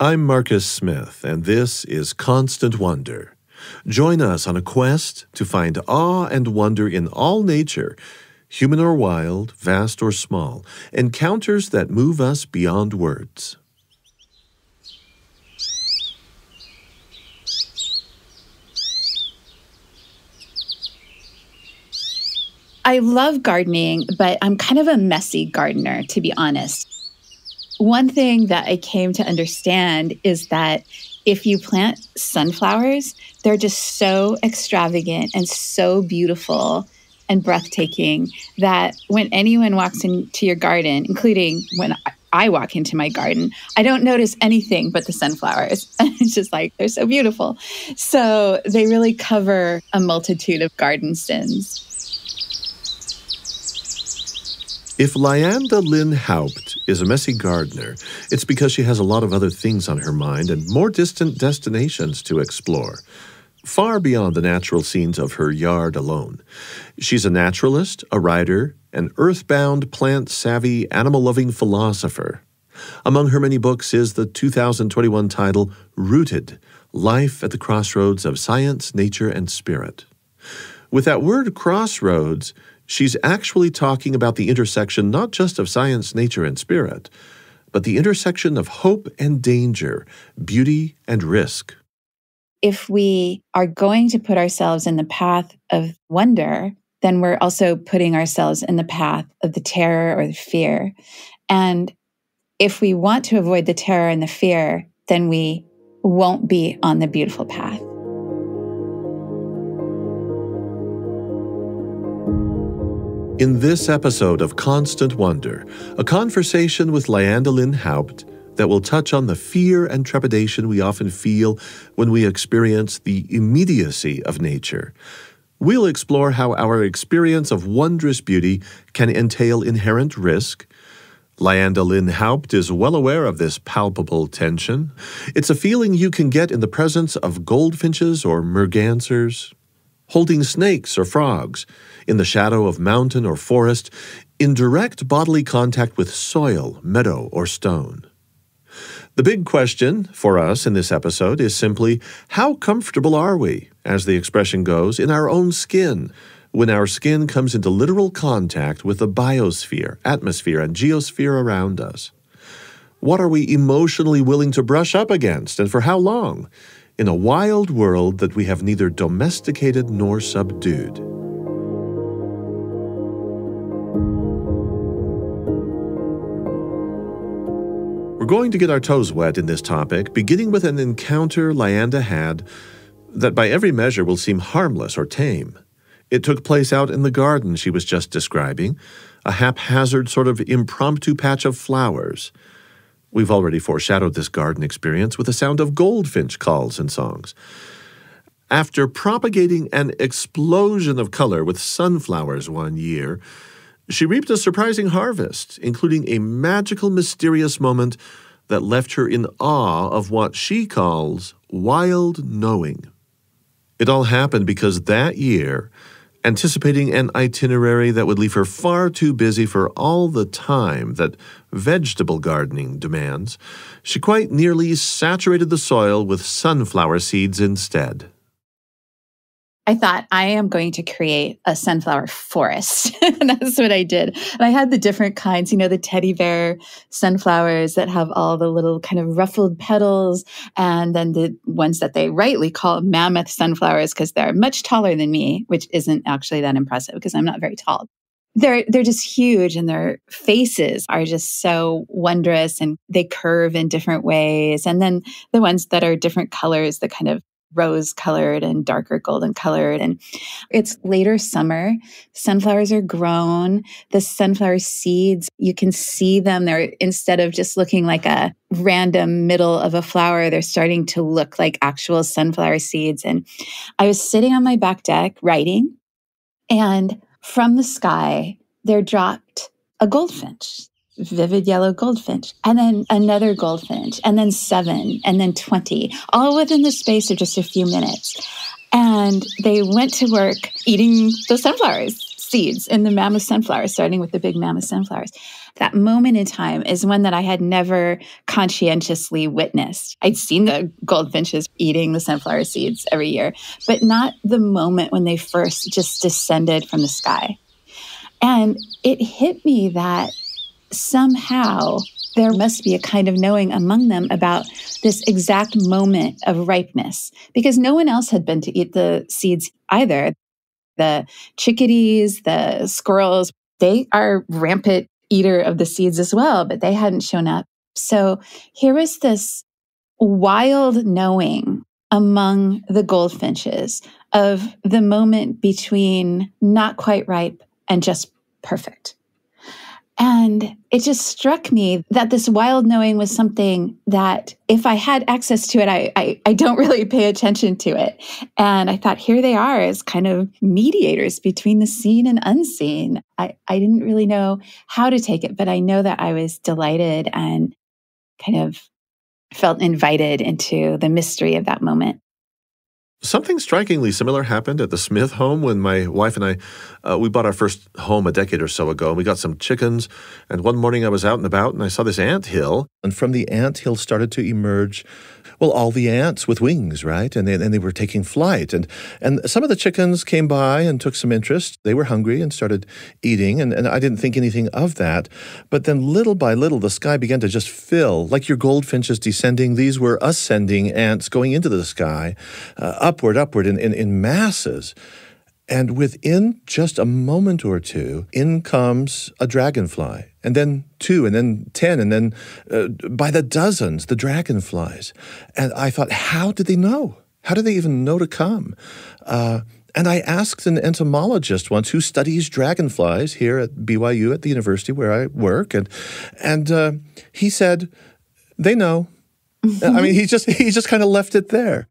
I'm Marcus Smith, and this is Constant Wonder. Join us on a quest to find awe and wonder in all nature, human or wild, vast or small, encounters that move us beyond words. I love gardening, but I'm kind of a messy gardener, to be honest. One thing that I came to understand is that if you plant sunflowers, they're just so extravagant and so beautiful and breathtaking that when anyone walks into your garden, including when I walk into my garden, I don't notice anything but the sunflowers. it's just like they're so beautiful. So they really cover a multitude of garden sins. If Lyanda Lynn Haupt is a messy gardener, it's because she has a lot of other things on her mind and more distant destinations to explore, far beyond the natural scenes of her yard alone. She's a naturalist, a writer, an earthbound, plant savvy, animal loving philosopher. Among her many books is the 2021 title Rooted Life at the Crossroads of Science, Nature, and Spirit. With that word crossroads, She's actually talking about the intersection not just of science, nature, and spirit, but the intersection of hope and danger, beauty and risk. If we are going to put ourselves in the path of wonder, then we're also putting ourselves in the path of the terror or the fear. And if we want to avoid the terror and the fear, then we won't be on the beautiful path. In this episode of Constant Wonder, a conversation with Lyanda Lynn Haupt that will touch on the fear and trepidation we often feel when we experience the immediacy of nature. We'll explore how our experience of wondrous beauty can entail inherent risk. Lyanda Lynn Haupt is well aware of this palpable tension. It's a feeling you can get in the presence of goldfinches or mergansers, holding snakes or frogs, in the shadow of mountain or forest, in direct bodily contact with soil, meadow, or stone. The big question for us in this episode is simply how comfortable are we, as the expression goes, in our own skin when our skin comes into literal contact with the biosphere, atmosphere, and geosphere around us? What are we emotionally willing to brush up against, and for how long, in a wild world that we have neither domesticated nor subdued? We're going to get our toes wet in this topic, beginning with an encounter Lyanda had that by every measure will seem harmless or tame. It took place out in the garden she was just describing, a haphazard sort of impromptu patch of flowers. We've already foreshadowed this garden experience with the sound of goldfinch calls and songs. After propagating an explosion of color with sunflowers one year, she reaped a surprising harvest, including a magical, mysterious moment that left her in awe of what she calls wild knowing. It all happened because that year, anticipating an itinerary that would leave her far too busy for all the time that vegetable gardening demands, she quite nearly saturated the soil with sunflower seeds instead. I thought I am going to create a sunflower forest. and that's what I did. And I had the different kinds, you know, the teddy bear sunflowers that have all the little kind of ruffled petals, and then the ones that they rightly call mammoth sunflowers because they're much taller than me, which isn't actually that impressive because I'm not very tall. They're they're just huge and their faces are just so wondrous and they curve in different ways. And then the ones that are different colors, the kind of rose colored and darker golden colored. And it's later summer. Sunflowers are grown. The sunflower seeds, you can see them. They're instead of just looking like a random middle of a flower, they're starting to look like actual sunflower seeds. And I was sitting on my back deck writing, and from the sky, there dropped a goldfinch vivid yellow goldfinch, and then another goldfinch, and then seven, and then 20, all within the space of just a few minutes. And they went to work eating the sunflowers. seeds in the mammoth sunflowers, starting with the big mammoth sunflowers. That moment in time is one that I had never conscientiously witnessed. I'd seen the goldfinches eating the sunflower seeds every year, but not the moment when they first just descended from the sky. And it hit me that somehow there must be a kind of knowing among them about this exact moment of ripeness because no one else had been to eat the seeds either. The chickadees, the squirrels, they are rampant eater of the seeds as well, but they hadn't shown up. So here was this wild knowing among the goldfinches of the moment between not quite ripe and just perfect. And it just struck me that this wild knowing was something that if I had access to it, I, I, I, don't really pay attention to it. And I thought, here they are as kind of mediators between the seen and unseen. I, I didn't really know how to take it, but I know that I was delighted and kind of felt invited into the mystery of that moment. Something strikingly similar happened at the Smith home when my wife and I uh, we bought our first home a decade or so ago, and we got some chickens. And one morning I was out and about, and I saw this ant hill, and from the ant hill started to emerge well, all the ants with wings, right? And they, and they were taking flight. And, and some of the chickens came by and took some interest. They were hungry and started eating. And, and I didn't think anything of that. But then little by little, the sky began to just fill, like your goldfinches descending. These were ascending ants going into the sky, uh, upward, upward in, in, in masses. And within just a moment or two, in comes a dragonfly, and then two, and then 10, and then uh, by the dozens, the dragonflies. And I thought, how did they know? How do they even know to come? Uh, and I asked an entomologist once who studies dragonflies here at BYU at the university where I work, and and uh, he said they know. I mean, he just he just kind of left it there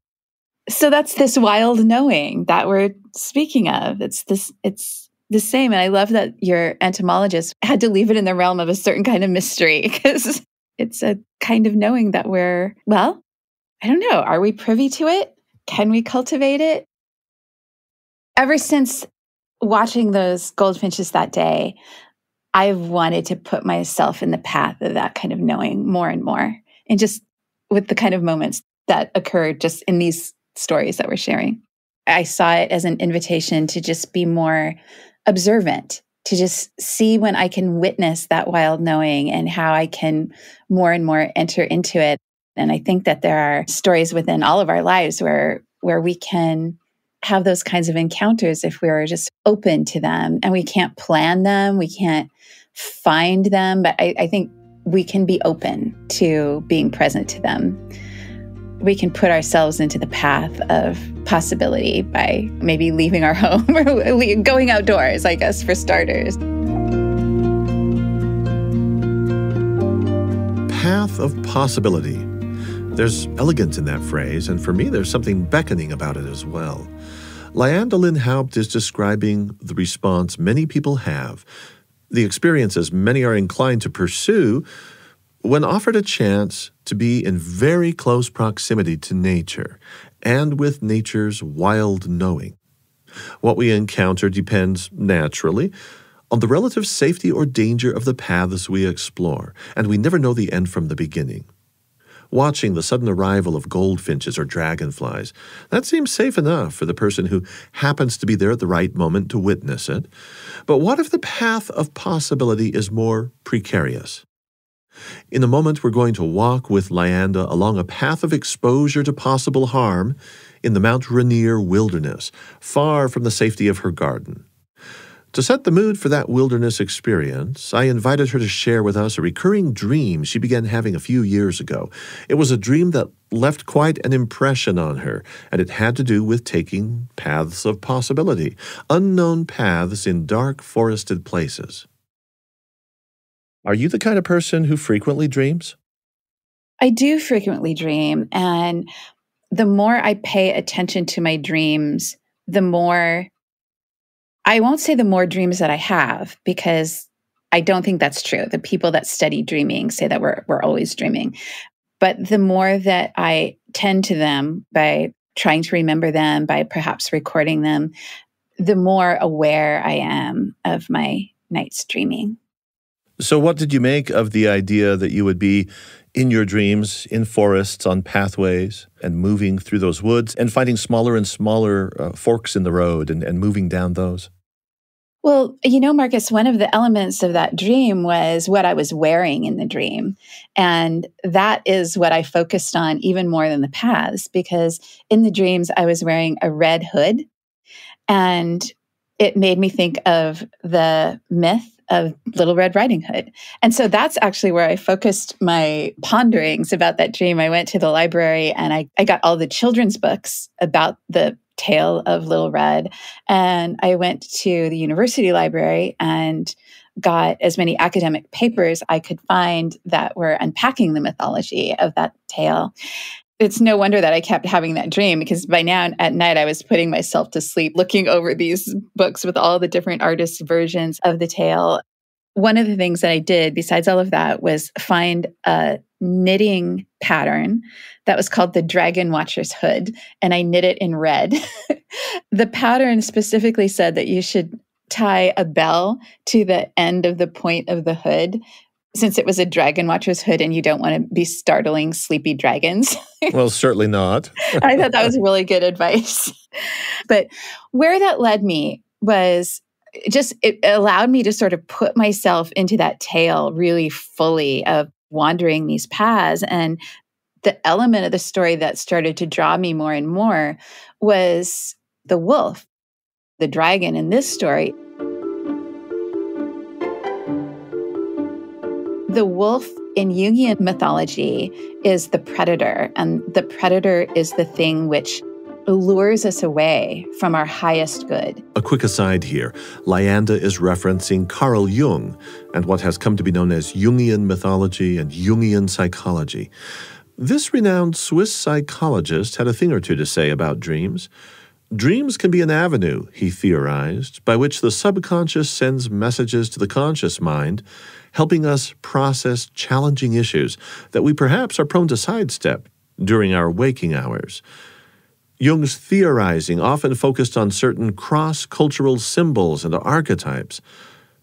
so that's this wild knowing that we're speaking of. It's this, it's the same. And I love that your entomologist had to leave it in the realm of a certain kind of mystery because it's a kind of knowing that we're, well, I don't know. Are we privy to it? Can we cultivate it? Ever since watching those goldfinches that day, I've wanted to put myself in the path of that kind of knowing more and more. And just with the kind of moments that occurred just in these stories that we're sharing. I saw it as an invitation to just be more observant, to just see when I can witness that wild knowing and how I can more and more enter into it. And I think that there are stories within all of our lives where where we can have those kinds of encounters if we're just open to them and we can't plan them, we can't find them, but I, I think we can be open to being present to them we can put ourselves into the path of possibility by maybe leaving our home or going outdoors, I guess, for starters. Path of possibility. There's elegance in that phrase, and for me, there's something beckoning about it as well. Lyanda Haupt is describing the response many people have, the experiences many are inclined to pursue when offered a chance to be in very close proximity to nature and with nature's wild knowing. What we encounter depends, naturally, on the relative safety or danger of the paths we explore, and we never know the end from the beginning. Watching the sudden arrival of goldfinches or dragonflies, that seems safe enough for the person who happens to be there at the right moment to witness it. But what if the path of possibility is more precarious? In a moment, we're going to walk with Lyanda along a path of exposure to possible harm in the Mount Rainier wilderness, far from the safety of her garden. To set the mood for that wilderness experience, I invited her to share with us a recurring dream she began having a few years ago. It was a dream that left quite an impression on her, and it had to do with taking paths of possibility, unknown paths in dark forested places. Are you the kind of person who frequently dreams? I do frequently dream. And the more I pay attention to my dreams, the more, I won't say the more dreams that I have, because I don't think that's true. The people that study dreaming say that we're, we're always dreaming. But the more that I tend to them by trying to remember them, by perhaps recording them, the more aware I am of my night's dreaming. So, what did you make of the idea that you would be in your dreams in forests, on pathways, and moving through those woods and finding smaller and smaller uh, forks in the road and, and moving down those? Well, you know, Marcus, one of the elements of that dream was what I was wearing in the dream. And that is what I focused on even more than the paths, because in the dreams, I was wearing a red hood. And it made me think of the myth of Little Red Riding Hood. And so that's actually where I focused my ponderings about that dream. I went to the library and I, I got all the children's books about the tale of Little Red. And I went to the university library and got as many academic papers I could find that were unpacking the mythology of that tale it's no wonder that I kept having that dream because by now at night I was putting myself to sleep looking over these books with all the different artists' versions of the tale. One of the things that I did, besides all of that, was find a knitting pattern that was called the Dragon Watcher's Hood, and I knit it in red. the pattern specifically said that you should tie a bell to the end of the point of the hood since it was a dragon watcher's hood and you don't want to be startling sleepy dragons. well, certainly not. I thought that was really good advice. but where that led me was just it allowed me to sort of put myself into that tale really fully of wandering these paths and the element of the story that started to draw me more and more was the wolf the dragon in this story The wolf in Jungian mythology is the predator, and the predator is the thing which lures us away from our highest good. A quick aside here Lyanda is referencing Carl Jung and what has come to be known as Jungian mythology and Jungian psychology. This renowned Swiss psychologist had a thing or two to say about dreams. Dreams can be an avenue, he theorized, by which the subconscious sends messages to the conscious mind helping us process challenging issues that we perhaps are prone to sidestep during our waking hours. Jung's theorizing often focused on certain cross cultural symbols and archetypes,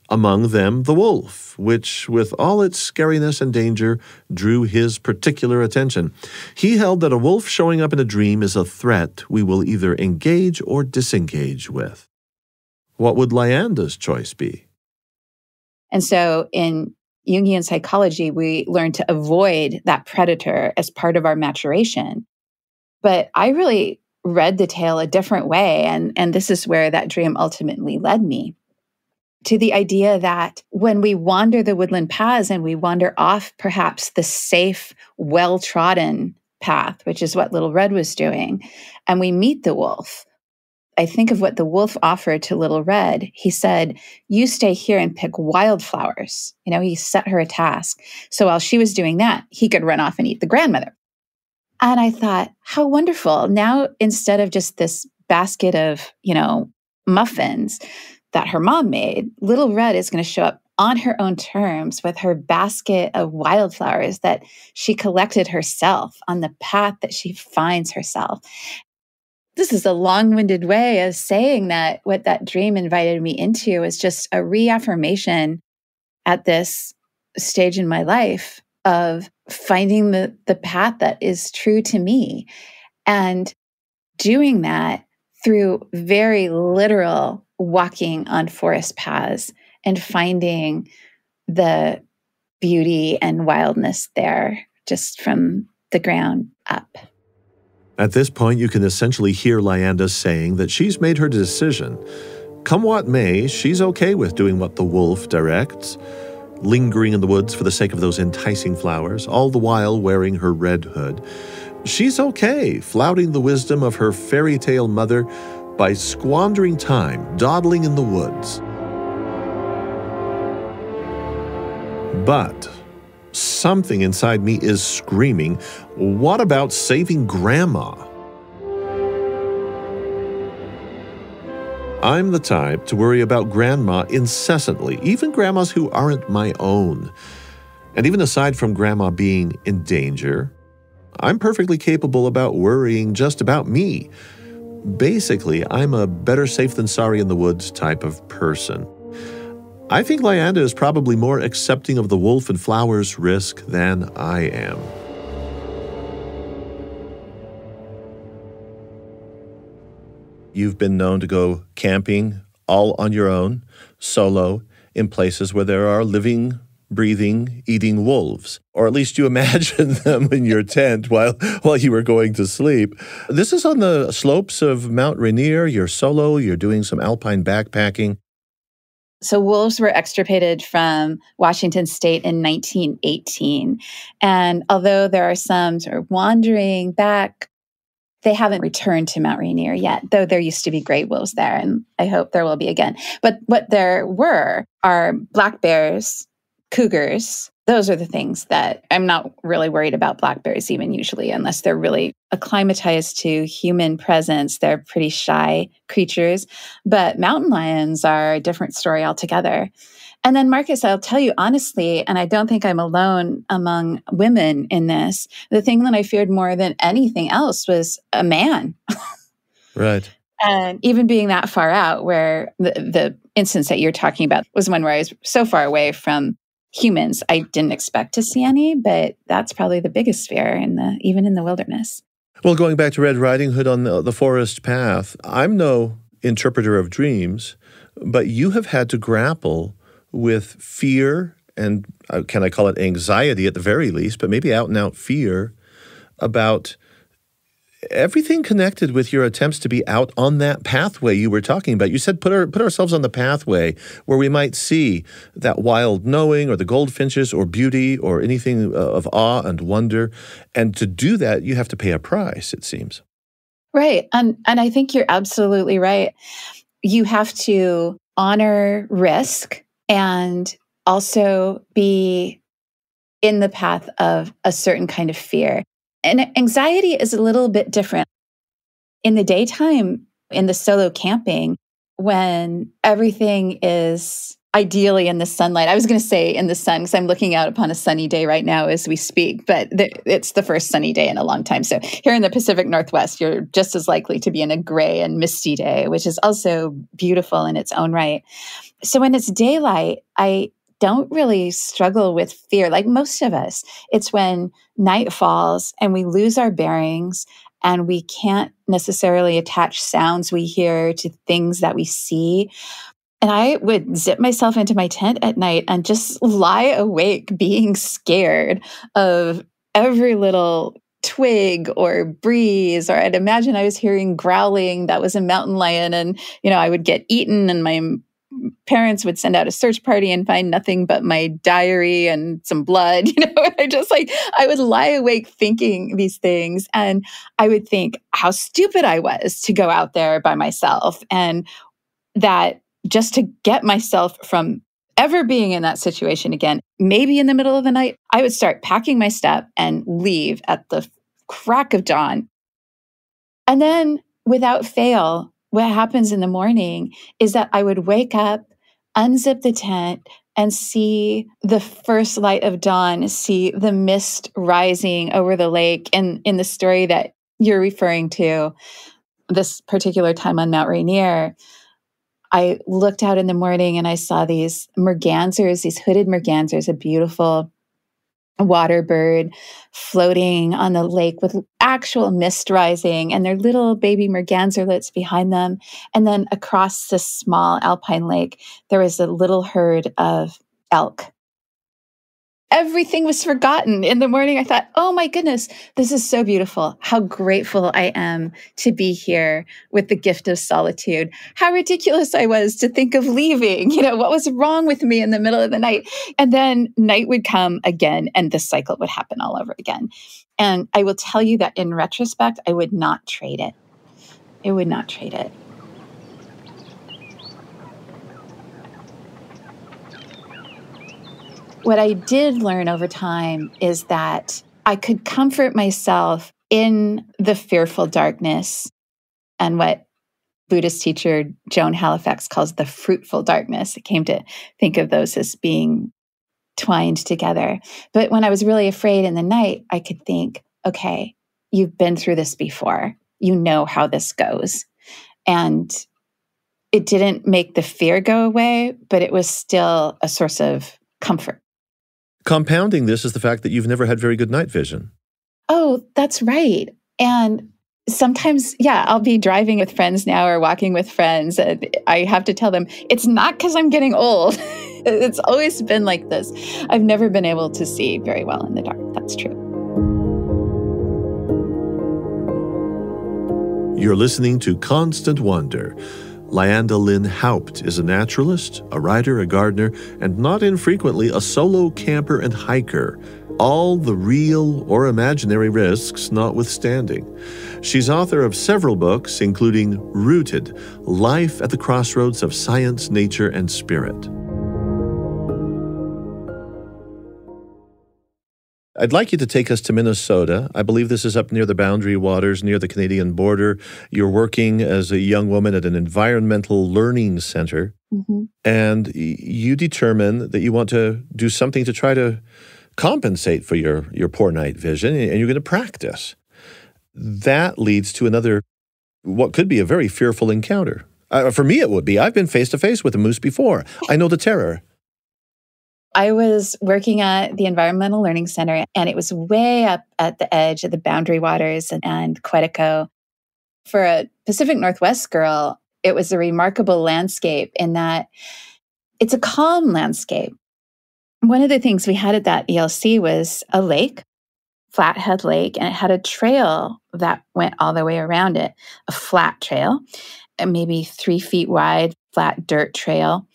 among them the wolf, which, with all its scariness and danger, drew his particular attention. He held that a wolf showing up in a dream is a threat we will either engage or disengage with. What would Lyanda's choice be? And so in Jungian psychology, we learn to avoid that predator as part of our maturation. But I really read the tale a different way. And, and this is where that dream ultimately led me to the idea that when we wander the woodland paths and we wander off perhaps the safe, well trodden path, which is what Little Red was doing, and we meet the wolf, I think of what the wolf offered to Little Red. He said, You stay here and pick wildflowers. You know, he set her a task. So while she was doing that, he could run off and eat the grandmother. And I thought, how wonderful. Now, instead of just this basket of, you know, muffins that her mom made, Little Red is going to show up on her own terms with her basket of wildflowers that she collected herself on the path that she finds herself this is a long-winded way of saying that what that dream invited me into was just a reaffirmation at this stage in my life of finding the the path that is true to me and doing that through very literal walking on forest paths and finding the beauty and wildness there just from the ground up. At this point, you can essentially hear Lyanda saying that she's made her decision. Come what may, she's okay with doing what the wolf directs, lingering in the woods for the sake of those enticing flowers, all the while wearing her red hood. She's okay flouting the wisdom of her fairy tale mother by squandering time dawdling in the woods. But Something inside me is screaming, What about saving Grandma? I'm the type to worry about Grandma incessantly, even grandmas who aren't my own. And even aside from Grandma being in danger, I'm perfectly capable about worrying just about me. Basically, I'm a better safe than sorry in the woods type of person. I think Lyanda is probably more accepting of the wolf and flowers risk than I am. You've been known to go camping all on your own, solo, in places where there are living, breathing, eating wolves, or at least you imagine them in your tent while, while you were going to sleep. This is on the slopes of Mount Rainier. You're solo, you're doing some alpine backpacking. So, wolves were extirpated from Washington state in 1918. And although there are some sort of wandering back they haven't returned to Mount Rainier yet, though there used to be gray wolves there, and I hope there will be again. But what there were are black bears, cougars. Those are the things that I'm not really worried about black bears, even usually, unless they're really acclimatized to human presence. They're pretty shy creatures. But mountain lions are a different story altogether. And then, Marcus, I'll tell you honestly, and I don't think I'm alone among women in this, the thing that I feared more than anything else was a man. right. And even being that far out, where the, the instance that you're talking about was one where I was so far away from humans, I didn't expect to see any, but that's probably the biggest fear in the even in the wilderness. Well, going back to Red Riding Hood on the, the forest path, I'm no interpreter of dreams, but you have had to grapple with fear and uh, can I call it anxiety at the very least, but maybe out and out fear about everything connected with your attempts to be out on that pathway you were talking about. You said put our, put ourselves on the pathway where we might see that wild knowing or the goldfinches or beauty or anything uh, of awe and wonder. And to do that, you have to pay a price, it seems. Right. And and I think you're absolutely right. You have to honor risk and also be in the path of a certain kind of fear. And anxiety is a little bit different. In the daytime, in the solo camping, when everything is ideally in the sunlight. I was going to say in the sun because I'm looking out upon a sunny day right now as we speak, but it's the first sunny day in a long time. So here in the Pacific Northwest, you're just as likely to be in a gray and misty day, which is also beautiful in its own right. So when it's daylight, I don't really struggle with fear like most of us. It's when night falls and we lose our bearings and we can't necessarily attach sounds we hear to things that we see. And I would zip myself into my tent at night and just lie awake being scared of every little twig or breeze or I'd imagine I was hearing growling that was a mountain lion and you know I would get eaten and my parents would send out a search party and find nothing but my diary and some blood you know I just like I would lie awake thinking these things and I would think how stupid I was to go out there by myself and that just to get myself from ever being in that situation again, maybe in the middle of the night, I would start packing my stuff and leave at the crack of dawn. And then without fail, what happens in the morning is that I would wake up, unzip the tent, and see the first light of dawn, see the mist rising over the lake. And in the story that you're referring to, this particular time on Mount Rainier, I looked out in the morning and I saw these mergansers, these hooded mergansers, a beautiful water bird floating on the lake with actual mist rising and their little baby merganserlets behind them. And then across this small alpine lake, there was a little herd of elk everything was forgotten. In the morning, I thought, oh my goodness, this is so beautiful. How grateful I am to be here with the gift of solitude. How ridiculous I was to think of leaving. You know, what was wrong with me in the middle of the night? And then night would come again, and the cycle would happen all over again. And I will tell you that in retrospect, I would not trade it. I would not trade it. What I did learn over time is that I could comfort myself in the fearful darkness and what Buddhist teacher Joan Halifax calls the fruitful darkness. I came to think of those as being twined together. But when I was really afraid in the night, I could think, okay, you've been through this before. You know how this goes. And it didn't make the fear go away, but it was still a source of comfort. Compounding this is the fact that you've never had very good night vision. Oh, that's right. And sometimes, yeah, I'll be driving with friends now or walking with friends. And I have to tell them it's not because I'm getting old. it's always been like this. I've never been able to see very well in the dark. That's true. You're listening to Constant Wonder. Lyanda Lynn Haupt is a naturalist, a writer, a gardener, and not infrequently a solo camper and hiker, all the real or imaginary risks notwithstanding. She's author of several books, including Rooted Life at the Crossroads of Science, Nature, and Spirit. I'd like you to take us to Minnesota. I believe this is up near the boundary waters, near the Canadian border. You're working as a young woman at an environmental learning center, mm-hmm. and you determine that you want to do something to try to compensate for your, your poor night vision, and you're going to practice. That leads to another, what could be a very fearful encounter. Uh, for me, it would be. I've been face to face with a moose before. I know the terror. I was working at the Environmental Learning Center, and it was way up at the edge of the Boundary Waters and, and Quetico. For a Pacific Northwest girl, it was a remarkable landscape in that it's a calm landscape. One of the things we had at that ELC was a lake, Flathead Lake, and it had a trail that went all the way around it, a flat trail, maybe three feet wide, flat dirt trail.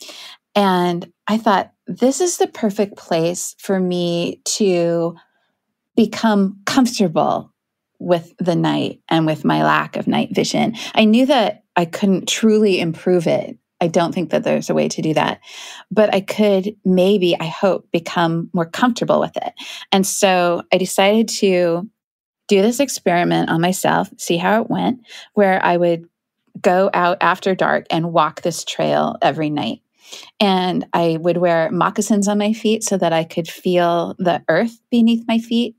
And I thought, this is the perfect place for me to become comfortable with the night and with my lack of night vision. I knew that I couldn't truly improve it. I don't think that there's a way to do that. But I could maybe, I hope, become more comfortable with it. And so I decided to do this experiment on myself, see how it went, where I would go out after dark and walk this trail every night. And I would wear moccasins on my feet so that I could feel the earth beneath my feet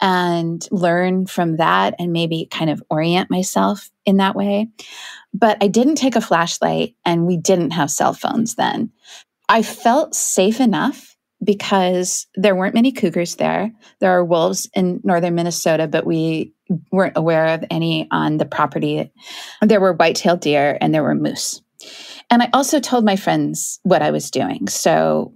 and learn from that and maybe kind of orient myself in that way. But I didn't take a flashlight and we didn't have cell phones then. I felt safe enough because there weren't many cougars there. There are wolves in northern Minnesota, but we weren't aware of any on the property. There were white-tailed deer and there were moose. And I also told my friends what I was doing. So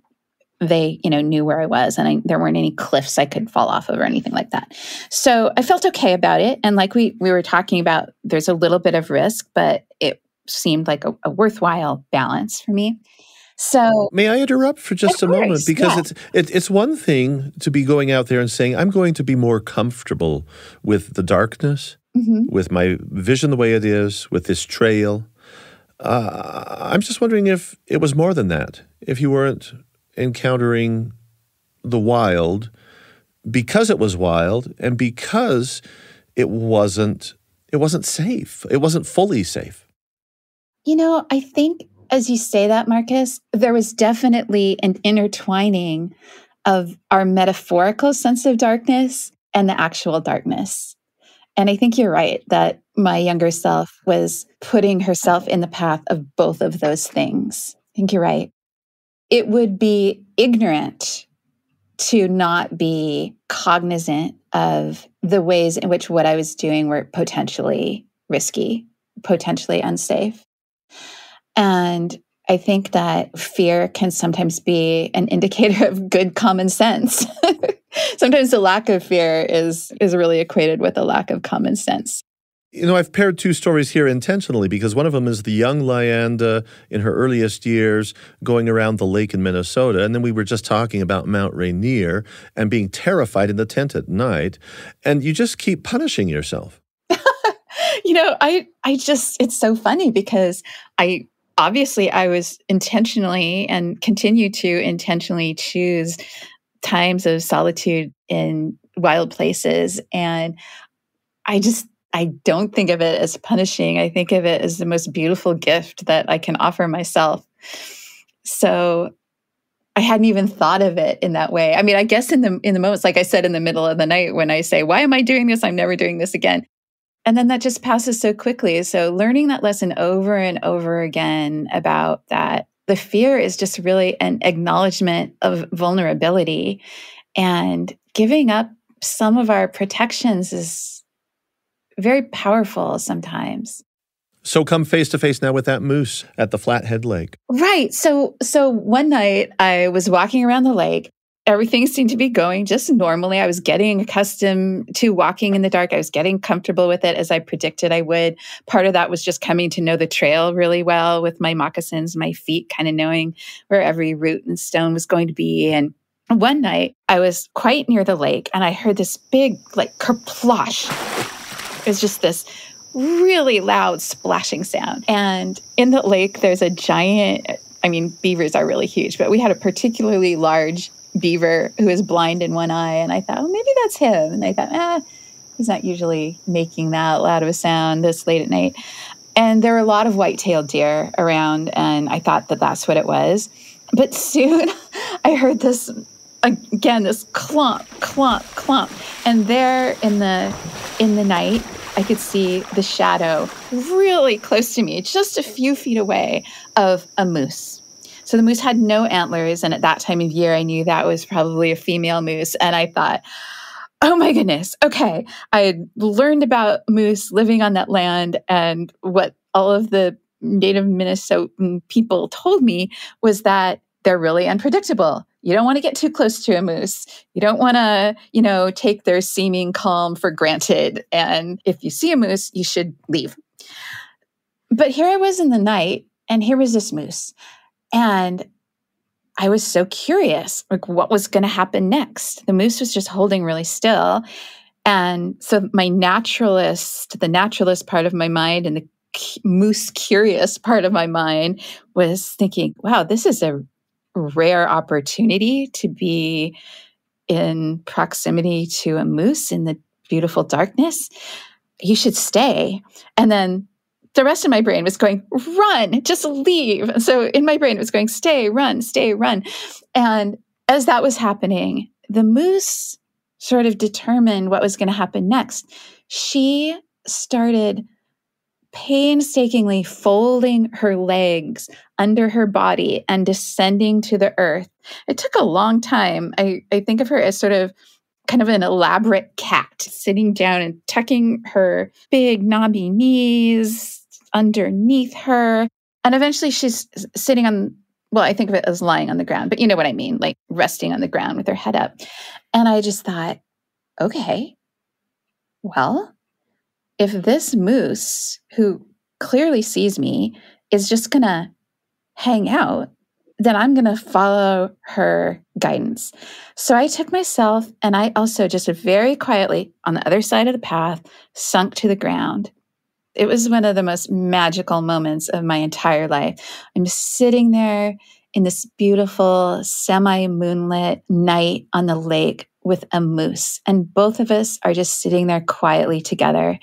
they, you know, knew where I was and I, there weren't any cliffs I could fall off of or anything like that. So I felt okay about it. And like we, we were talking about, there's a little bit of risk, but it seemed like a, a worthwhile balance for me. So, may I interrupt for just a course, moment because yeah. it's it, it's one thing to be going out there and saying I'm going to be more comfortable with the darkness, mm-hmm. with my vision the way it is, with this trail, uh, I'm just wondering if it was more than that. If you weren't encountering the wild because it was wild and because it wasn't it wasn't safe. It wasn't fully safe. You know, I think as you say that, Marcus, there was definitely an intertwining of our metaphorical sense of darkness and the actual darkness. And I think you're right that my younger self was putting herself in the path of both of those things. I think you're right. It would be ignorant to not be cognizant of the ways in which what I was doing were potentially risky, potentially unsafe. And I think that fear can sometimes be an indicator of good common sense. sometimes the lack of fear is is really equated with a lack of common sense. You know, I've paired two stories here intentionally because one of them is the young Lyanda in her earliest years going around the lake in Minnesota. And then we were just talking about Mount Rainier and being terrified in the tent at night. And you just keep punishing yourself. you know, I I just it's so funny because I obviously I was intentionally and continue to intentionally choose times of solitude in wild places. And I just, I don't think of it as punishing. I think of it as the most beautiful gift that I can offer myself. So I hadn't even thought of it in that way. I mean, I guess in the in the moments, like I said in the middle of the night, when I say, "Why am I doing this? I'm never doing this again." And then that just passes so quickly. So, learning that lesson over and over again about that the fear is just really an acknowledgement of vulnerability and giving up some of our protections is very powerful sometimes. So come face to face now with that moose at the Flathead Lake. Right. So so one night I was walking around the lake everything seemed to be going just normally. I was getting accustomed to walking in the dark. I was getting comfortable with it as I predicted I would. Part of that was just coming to know the trail really well with my moccasins, my feet, kind of knowing where every root and stone was going to be. And one night I was quite near the lake and I heard this big, like, kerplosh. It was just this really loud splashing sound. And in the lake, there's a giant, I mean, beavers are really huge, but we had a particularly large beaver who is blind in one eye. And I thought, oh, maybe that's him. And I thought, ah, he's not usually making that loud of a sound this late at night. And there were a lot of white tailed deer around, and I thought that that's what it was. But soon I heard this again, this clump, clump, clump. And there in the in the night, I could see the shadow really close to me, just a few feet away, of a moose so the moose had no antlers. And at that time of year, I knew that was probably a female moose. And I thought, oh my goodness, okay. I had learned about moose living on that land and what all of the native Minnesotan people told me was that they're really unpredictable. You don't want to get too close to a moose. You don't want to, you know, take their seeming calm for granted. And if you see a moose, you should leave. But here I was in the night, and here was this moose. And I was so curious, like what was going to happen next. The moose was just holding really still. And so my naturalist, the naturalist part of my mind and the moose curious part of my mind was thinking, wow, this is a rare opportunity to be in proximity to a moose in the beautiful darkness. You should stay. And then the rest of my brain was going, run, just leave. So in my brain, it was going, stay, run, stay, run. And as that was happening, the moose sort of determined what was going to happen next. She started painstakingly folding her legs under her body and descending to the earth. It took a long time. I, I think of her as sort of kind of an elaborate cat sitting down and tucking her big knobby knees underneath her. And eventually she's sitting on, well, I think of it as lying on the ground, but you know what I mean, like resting on the ground with her head up. And I just thought, okay, well, if this moose, who clearly sees me, is just going to hang out, then I'm going to follow her guidance. So I took myself and I also just very quietly on the other side of the path sunk to the ground it was one of the most magical moments of my entire life. I'm sitting there in this beautiful semi moonlit night on the lake with a moose, and both of us are just sitting there quietly together.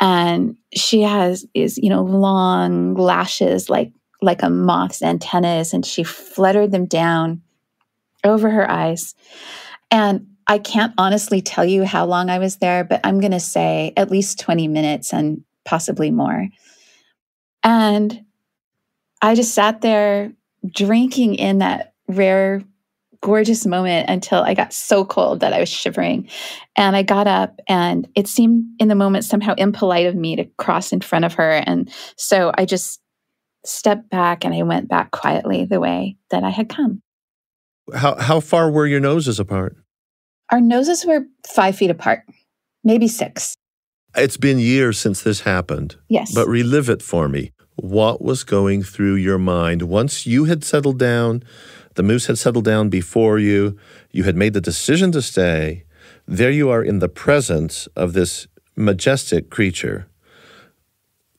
And she has these, you know, long lashes like like a moth's antennas, and she fluttered them down over her eyes. And I can't honestly tell you how long I was there, but I'm going to say at least 20 minutes. And possibly more. And I just sat there drinking in that rare, gorgeous moment until I got so cold that I was shivering. And I got up, and it seemed in the moment somehow impolite of me to cross in front of her. And so I just stepped back and I went back quietly the way that I had come. How, how far were your noses apart? Our noses were five feet apart, maybe six. It's been years since this happened. Yes. But relive it for me. What was going through your mind once you had settled down, the moose had settled down before you, you had made the decision to stay. There you are in the presence of this majestic creature.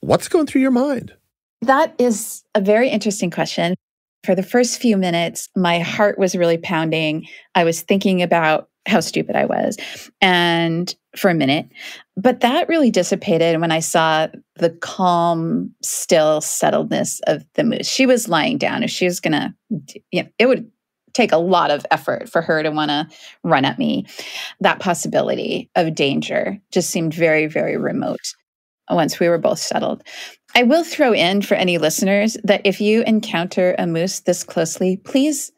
What's going through your mind? That is a very interesting question. For the first few minutes, my heart was really pounding. I was thinking about how stupid I was. And for a minute. But that really dissipated when I saw the calm, still settledness of the moose. She was lying down. If she was going to, you know, it would take a lot of effort for her to want to run at me. That possibility of danger just seemed very, very remote. once we were both settled. I will throw in for any listeners that if you encounter a moose this closely, please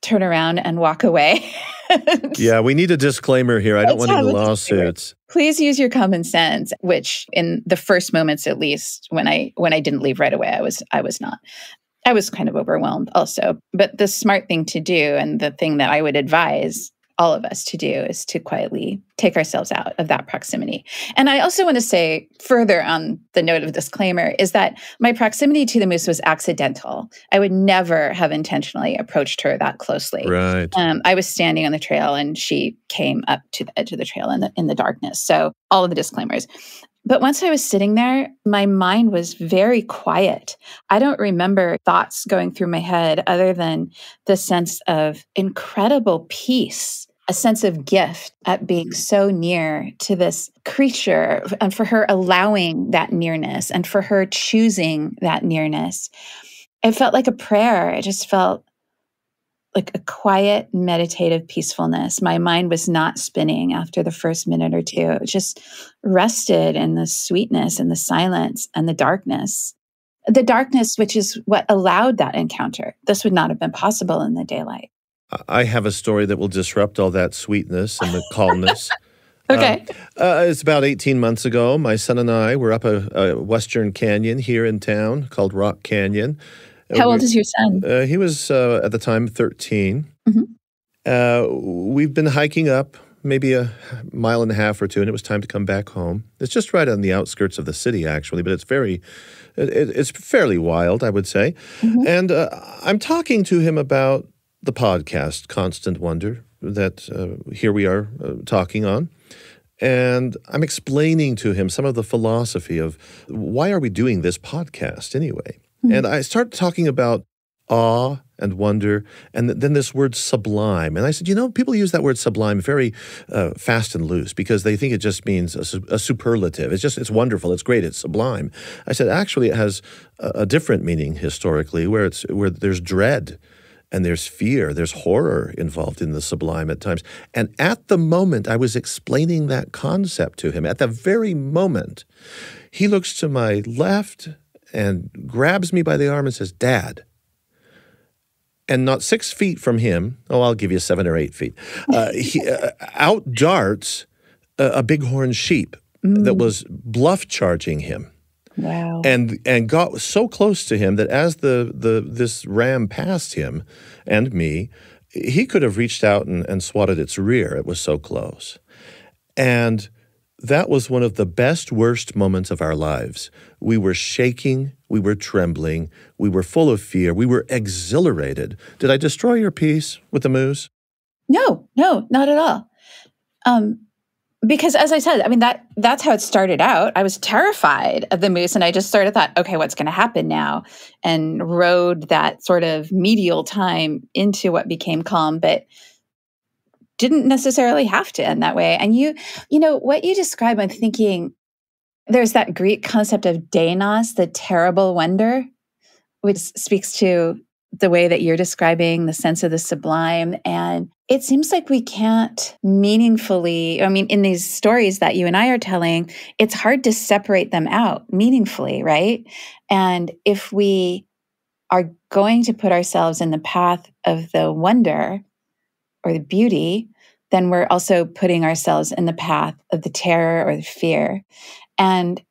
turn around and walk away. yeah, we need a disclaimer here. I don't want any lawsuits. Please use your common sense, which in the first moments at least when I when I didn't leave right away, I was I was not. I was kind of overwhelmed also. But the smart thing to do and the thing that I would advise all of us to do is to quietly take ourselves out of that proximity. And I also want to say further on the note of disclaimer is that my proximity to the moose was accidental. I would never have intentionally approached her that closely. Right. Um, I was standing on the trail and she came up to the edge of the trail in the in the darkness. So all of the disclaimers. But once I was sitting there, my mind was very quiet. I don't remember thoughts going through my head other than the sense of incredible peace, a sense of gift at being so near to this creature, and for her allowing that nearness and for her choosing that nearness. It felt like a prayer. It just felt like a quiet, meditative peacefulness. My mind was not spinning after the first minute or two. It just rested in the sweetness and the silence and the darkness. The darkness, which is what allowed that encounter. This would not have been possible in the daylight. I have a story that will disrupt all that sweetness and the calmness. okay. Um, uh, it's about 18 months ago. My son and I were up a, a Western Canyon here in town called Rock Canyon. How old is your son? Uh, he was uh, at the time 13. Mm-hmm. Uh, we've been hiking up maybe a mile and a half or two, and it was time to come back home. It's just right on the outskirts of the city, actually, but it's very, it, it's fairly wild, I would say. Mm-hmm. And uh, I'm talking to him about the podcast, Constant Wonder, that uh, here we are uh, talking on. And I'm explaining to him some of the philosophy of why are we doing this podcast anyway? Mm-hmm. And I started talking about awe and wonder, and then this word sublime. And I said, you know, people use that word sublime very uh, fast and loose because they think it just means a, a, superlative. It's just, it's wonderful, it's great, it's sublime. I said, actually, it has a, a different meaning historically, where it's where there's dread and there's fear, there's horror involved in the sublime at times. And at the moment I was explaining that concept to him, at the very moment, he looks to my left and grabs me by the arm and says, Dad. And not six feet from him, oh, I'll give you seven or eight feet, uh, he uh, out darts a, a bighorn sheep mm. that was bluff charging him. Wow. And and got so close to him that as the, the this ram passed him and me, he could have reached out and, and swatted its rear. It was so close. And that was one of the best, worst moments of our lives. We were shaking, we were trembling, we were full of fear, we were exhilarated. Did I destroy your peace with the moose? No, no, not at all. Um, because as I said, I mean that that's how it started out. I was terrified of the moose, and I just sort of thought, okay, what's going to happen now? And rode that sort of medial time into what became calm, but didn't necessarily have to end that way. And you, you know, what you describe, I'm thinking there's that Greek concept of deinos, the terrible wonder, which speaks to the way that you're describing the sense of the sublime. And it seems like we can't meaningfully, I mean, in these stories that you and I are telling, it's hard to separate them out meaningfully, right? And if we are going to put ourselves in the path of the wonder or the beauty, then we're also putting ourselves in the path of the terror or the fear. And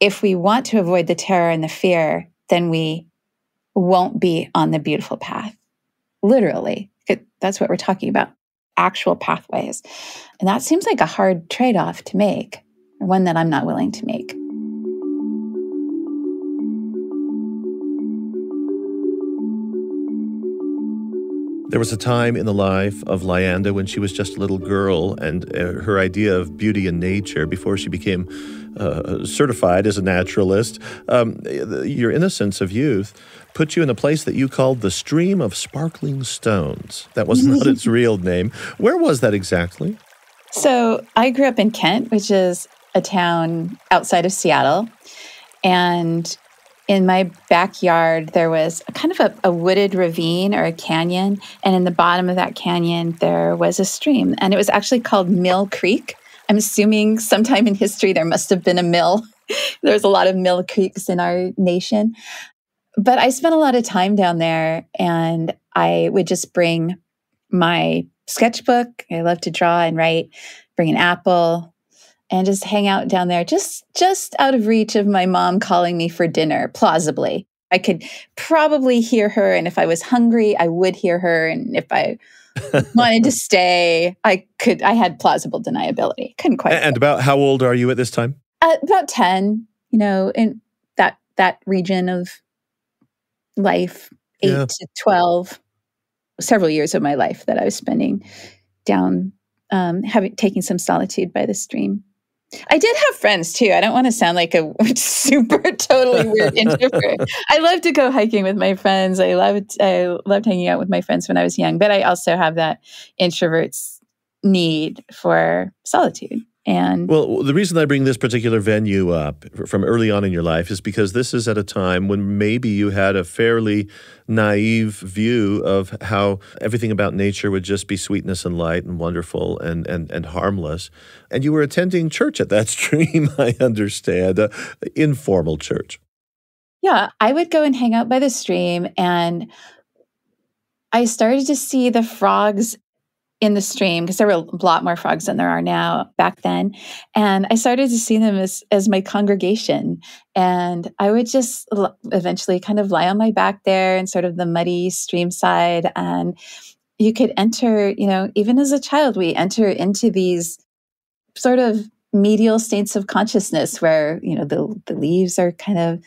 if we want to avoid the terror and the fear, then we won't be on the beautiful path. Literally, that's what we're talking about actual pathways. And that seems like a hard trade off to make, or one that I'm not willing to make. There was a time in the life of Lyanda when she was just a little girl, and uh, her idea of beauty and nature before she became uh, certified as a naturalist, um, your innocence of youth put you in a place that you called the Stream of Sparkling Stones. That was not its real name. Where was that exactly? So I grew up in Kent, which is a town outside of Seattle. And in my backyard, there was kind of a, a, wooded ravine or a canyon. And in the bottom of that canyon, there was a stream. And it was actually called Mill Creek. I'm assuming sometime in history there must have been a mill there's a lot of mill creeks in our nation. But I spent a lot of time down there and I would just bring my sketchbook. I love to draw and write, bring an apple and just hang out down there, just just out of reach of my mom calling me for dinner, plausibly. I could probably hear her. And if I was hungry, I would hear her. And if I wanted to stay, I could, I had plausible deniability. Couldn't quite. And about how old are you at this time? Uh, about 10, you know, in that, that region of life, eight yeah. to 12, several years of my life that I was spending down, um, having, taking some solitude by the stream. I did have friends too. I don't want to sound like a super totally weird introvert. I love to go hiking with my friends. I loved I loved hanging out with my friends when I was young, but I also have that introvert's need for solitude. And well, the reason I bring this particular venue up from early on in your life is because this is at a time when maybe you had a fairly naive view of how everything about nature would just be sweetness and light and wonderful and and, and harmless. And you were attending church at that stream, I understand, uh, informal church. Yeah, I would go and hang out by the stream and I started to see the frogs in the stream because there were a lot more frogs than there are now back then. And i started to see them as as my congregation. And i would just eventually kind of lie on my back there in sort of the muddy stream side. And you could enter you know even as a child we enter into these sort of medial states of consciousness where you know the, the leaves are kind of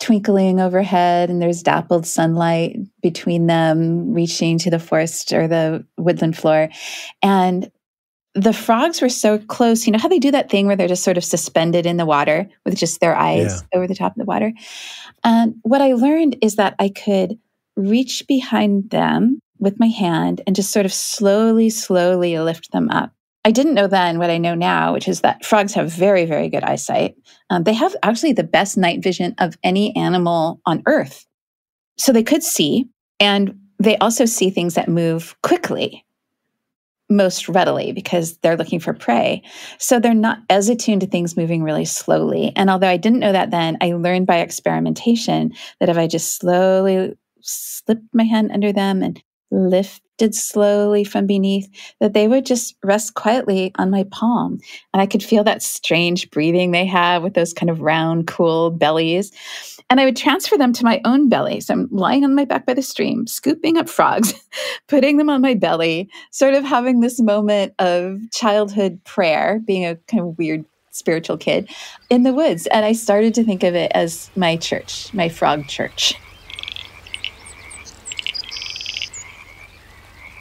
twinkling overhead and there's dappled sunlight between them reaching to the forest or the woodland floor. And the frogs were so close. You know how they do that thing where they're just sort of suspended in the water with just their eyes yeah. over the top of the water? And what i learned is that i could reach behind them with my hand and just sort of slowly slowly lift them up I didn't know then what I know now, which is that frogs have very, very good eyesight. Um, they have actually the best night vision of any animal on Earth. So they could see, and they also see things that move quickly, most readily, because they're looking for prey. So they're not as attuned to things moving really slowly. And although I didn't know that then, I learned by experimentation that if I just slowly slipped my hand under them and lifted slowly from beneath, that they would just rest quietly on my palm. And I could feel that strange breathing they have with those kind of round, cool bellies. And I would transfer them to my own belly. So I'm lying on my back by the stream, scooping up frogs, putting them on my belly, sort of having this moment of childhood prayer, being a kind of weird spiritual kid in the woods. And I started to think of it as my church, my frog church.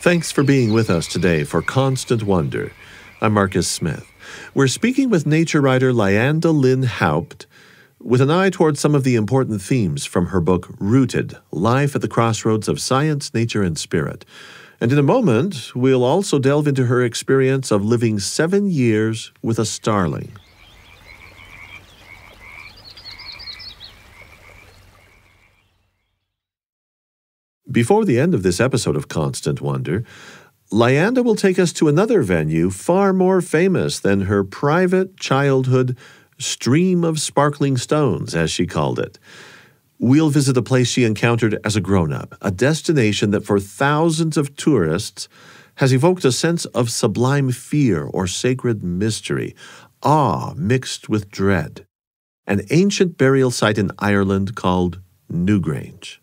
Thanks for being with us today for Constant Wonder. I'm Marcus Smith. We're speaking with nature writer Lyanda Lynn Haupt with an eye towards some of the important themes from her book Rooted Life at the Crossroads of Science, Nature, and Spirit. And in a moment, we'll also delve into her experience of living seven years with a starling. Before the end of this episode of Constant Wonder, Lyanda will take us to another venue far more famous than her private childhood stream of sparkling stones, as she called it. We'll visit a place she encountered as a grown up, a destination that for thousands of tourists has evoked a sense of sublime fear or sacred mystery, awe mixed with dread. An ancient burial site in Ireland called Newgrange.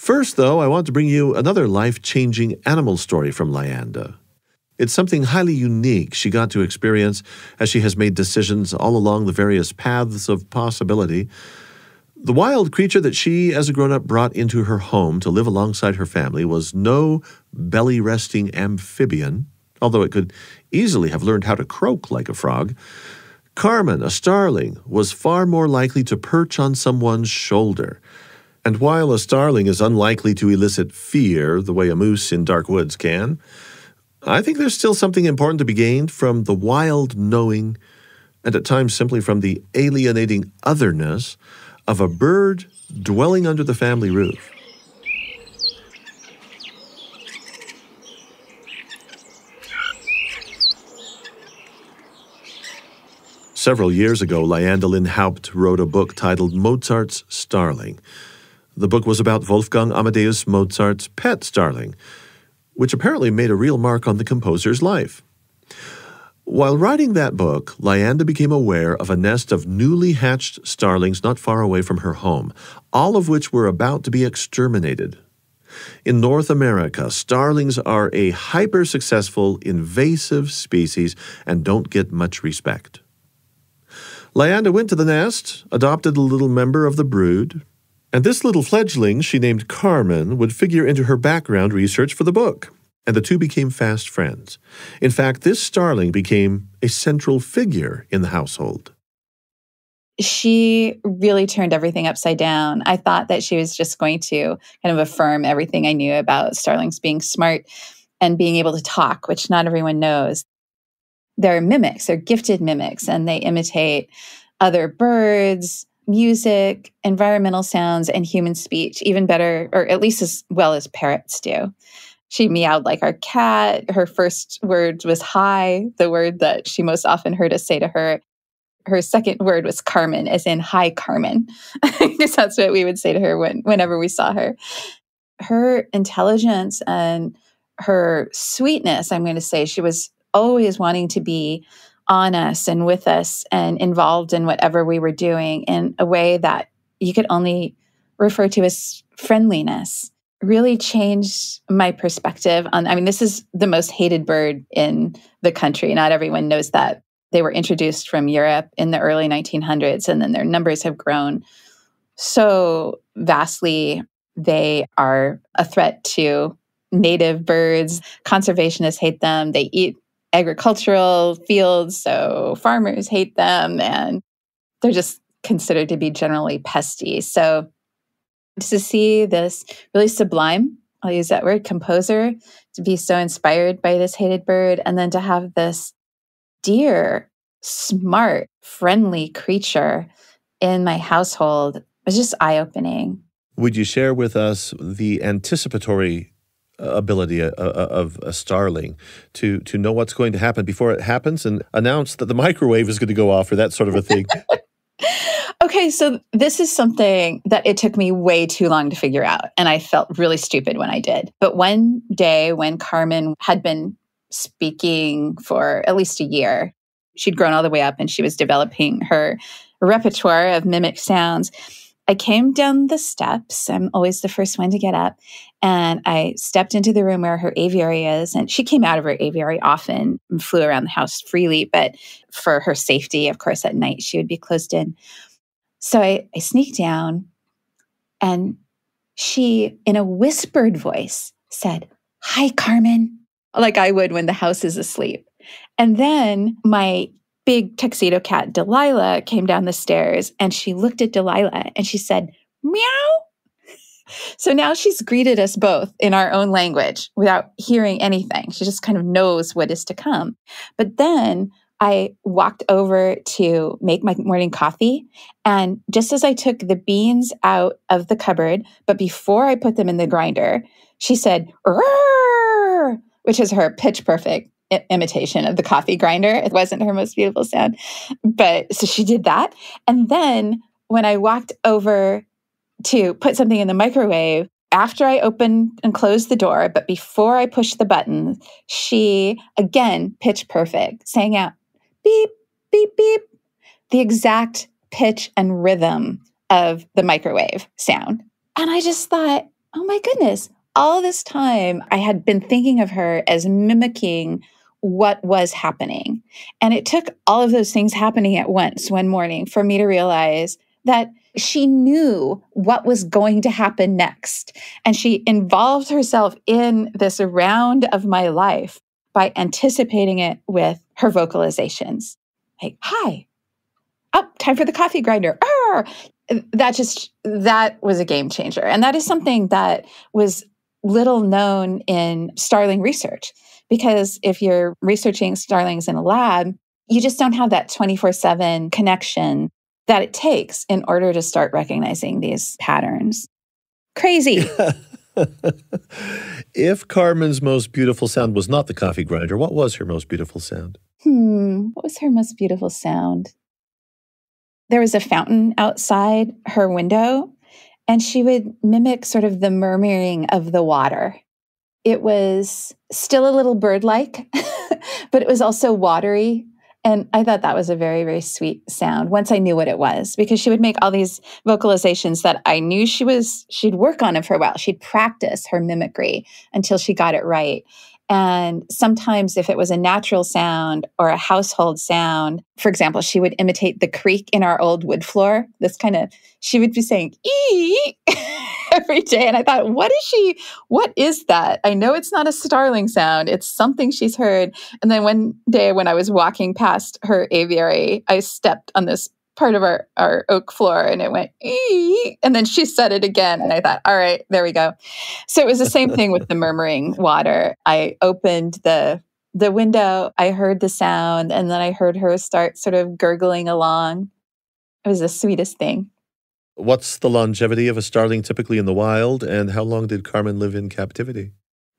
First, though, I want to bring you another life changing animal story from Lyanda. It's something highly unique she got to experience as she has made decisions all along the various paths of possibility. The wild creature that she, as a grown up, brought into her home to live alongside her family was no belly resting amphibian, although it could easily have learned how to croak like a frog. Carmen, a starling, was far more likely to perch on someone's shoulder and while a starling is unlikely to elicit fear the way a moose in dark woods can, I think there's still something important to be gained from the wild knowing, and at times simply from the alienating otherness, of a bird dwelling under the family roof. Several years ago, Lyanda Lynn Haupt wrote a book titled Mozart's Starling. The book was about Wolfgang Amadeus Mozart's pet starling, which apparently made a real mark on the composer's life. While writing that book, Lyanda became aware of a nest of newly hatched starlings not far away from her home, all of which were about to be exterminated. In North America, starlings are a hyper successful invasive species and don't get much respect. Lyanda went to the nest, adopted a little member of the brood, and this little fledgling she named Carmen would figure into her background research for the book and the two became fast friends. In fact, this starling became a central figure in the household. She really turned everything upside down. I thought that she was just going to kind of affirm everything I knew about starlings being smart and being able to talk, which not everyone knows. They're mimics, they're gifted mimics, and they imitate other birds, music, environmental sounds, and human speech, even better, or at least as well as parrots do. She meowed like our cat. Her first word was hi, the word that she most often heard us say to her. Her second word was Carmen, as in hi, Carmen, because that's what we would say to her when, whenever we saw her. Her intelligence and her sweetness, I'm going to say, she was always wanting to be on us and with us and involved in whatever we were doing in a way that you could only refer to as friendliness really changed my perspective on I mean this is the most hated bird in the country. Not everyone knows that. They were introduced from Europe in the early 1900s and then their numbers have grown so vastly. They are a threat to native birds. Conservationists hate them. They eat agricultural fields so farmers hate them and they're just considered to be generally pesty so to see this really sublime, I'll use that word, composer, to be so inspired by this hated bird, and then to have this dear, smart, friendly creature in my household was just eye opening. Would you share with us the anticipatory ability uh, uh, of a starling to to know what's going to happen before it happens and announce that the microwave is going to go off or that sort of a thing? Okay, so this is something that it took me way too long to figure out. And I felt really stupid when I did. But one day when Carmen had been speaking for at least a year, she'd grown all the way up and she was developing her repertoire of mimic sounds. I came down the steps. I'm always the first one to get up. And I stepped into the room where her aviary is. And she came out of her aviary often and flew around the house freely. But for her safety, of course, at night, she would be closed in. So I, I sneaked down and she, in a whispered voice, said, Hi, Carmen, like I would when the house is asleep. And then my big tuxedo cat, Delilah, came down the stairs and she looked at Delilah and she said, Meow. So now she's greeted us both in our own language without hearing anything. She just kind of knows what is to come. But then I walked over to make my morning coffee. And just as I took the beans out of the cupboard, but before I put them in the grinder, she said, which is her pitch perfect imitation of the coffee grinder. It wasn't her most beautiful sound. But so she did that. And then when I walked over to put something in the microwave, after I opened and closed the door, but before I pushed the button, she again, pitch perfect, sang out, beep, beep, beep, the exact pitch and rhythm of the microwave sound. And I just thought, oh my goodness, all this time I had been thinking of her as mimicking what was happening. And it took all of those things happening at once one morning for me to realize that she knew what was going to happen next. And she involved herself in this round of my life by anticipating it with her vocalizations. Like, hi, up, oh, time for the coffee grinder. Arr! That just, that was a game changer. And that is something that was little known in starling research. Because if you're researching starlings in a lab, you just don't have that 24 7 connection that it takes in order to start recognizing these patterns. Crazy. if Carmen's most beautiful sound was not the coffee grinder, what was her most beautiful sound? Hmm, what was her most beautiful sound? there was a fountain outside her window, and she would mimic sort of the murmuring of the water. It was still a little bird like, but it was also watery. And I thought that was a very, very sweet sound once I knew what it was, because she would make all these vocalizations that I knew she was, she'd work on it for a while. She'd practice her mimicry until she got it right. And sometimes, if it was a natural sound or a household sound, for example, she would imitate the creak in our old wood floor. This kind of, she would be saying, ee every day. And I thought, what is she, what is that? I know it's not a starling sound, it's something she's heard. And then one day when I was walking past her aviary, I stepped on this part of our, our oak floor and it went ee, and then she said it again and i thought all right there we go so it was the same thing with the murmuring water i opened the the window i heard the sound and then i heard her start sort of gurgling along it was the sweetest thing what's the longevity of a starling typically in the wild and how long did carmen live in captivity?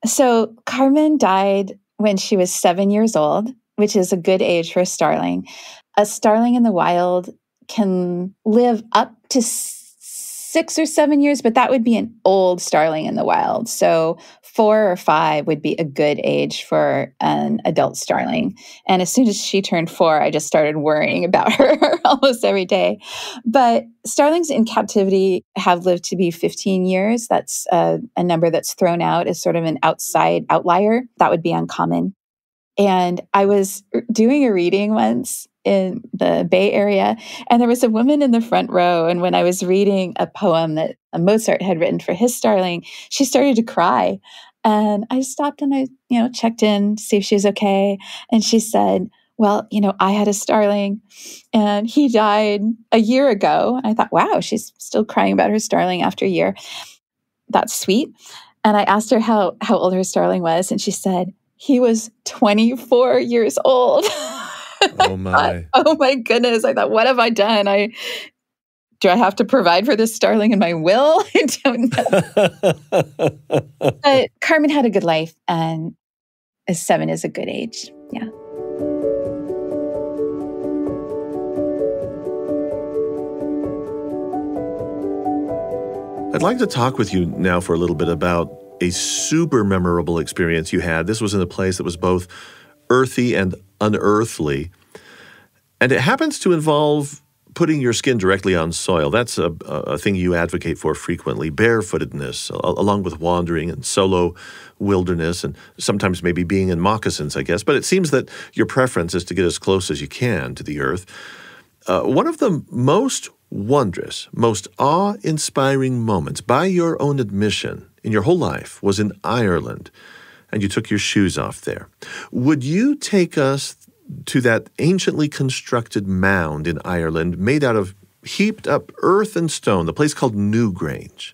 So carmen died when she was seven years old which is a good age for a starling. A starling in the wild can live up to six or seven years, but that would be an old starling in the wild. So four or five would be a good age for an adult starling. And as soon as she turned four, I just started worrying about her almost every day. But starlings in captivity have lived to be 15 years. That's a, a number that's thrown out as sort of an outside outlier. That would be uncommon. And I was doing a reading once in the Bay Area, and there was a woman in the front row. And when I was reading a poem that uh, Mozart had written for his starling, she started to cry. And I stopped and I, you know, checked in to see if she was okay. And she said, Well, you know, I had a starling and he died a year ago. And I thought, wow, she's still crying about her starling after a year. That's sweet. And I asked her how, how old her starling was. And she said, he was 24 years old. Oh my. oh my goodness. I thought, what have I done? I do I have to provide for this starling in my will? I don't know. but Carmen had a good life and a seven is a good age. Yeah. I'd like to talk with you now for a little bit about a super memorable experience you had. This was in a place that was both earthy and unearthly. And it happens to involve putting your skin directly on soil. That's a, a thing you advocate for frequently barefootedness, along with wandering and solo wilderness, and sometimes maybe being in moccasins, I guess. But it seems that your preference is to get as close as you can to the earth. Uh, one of the most wondrous, most awe inspiring moments, by your own admission, in your whole life was in Ireland, and you took your shoes off there. Would you take us to that anciently constructed mound in Ireland made out of heaped up earth and stone, the place called Newgrange?